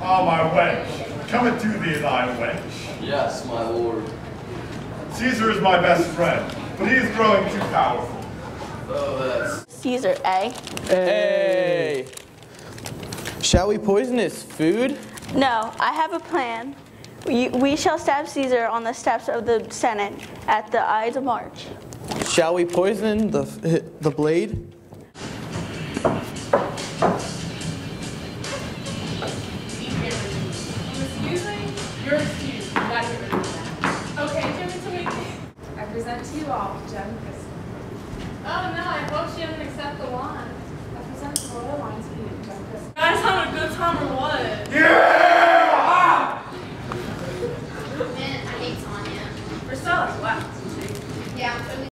Ah, oh, my wench, come and do thee thy wench. Yes, my lord. Caesar is my best friend, but he is growing too powerful. Oh, that's... Caesar, eh? Hey. Shall we poison his food? No, I have a plan. We, we shall stab Caesar on the steps of the Senate at the Ides of March. Shall we poison the, the blade? Excuse me? You're excused. You gotta get rid of that. Okay, give it to me. I present to you all Jen Christie. Oh no, I hope she doesn't accept the wand. I present the royal wand to you, Guys, having a good time or what? Yeah! Man, I hate Tanya. Priscilla left. Yeah, I'm totally